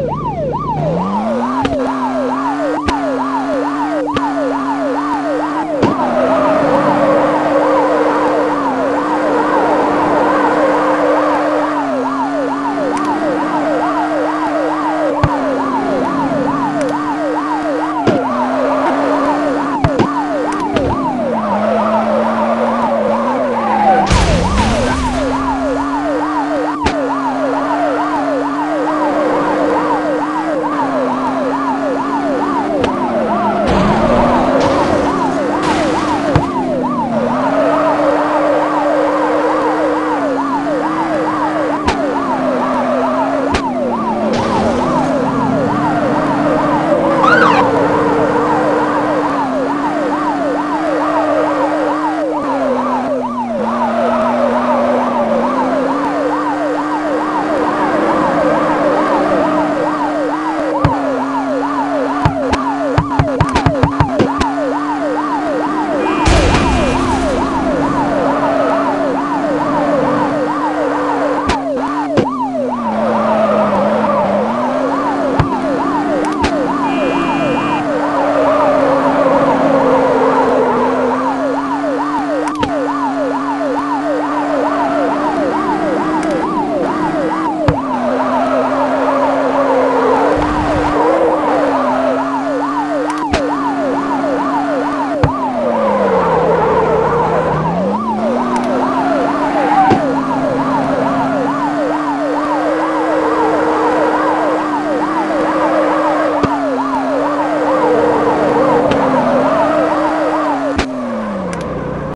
Woo!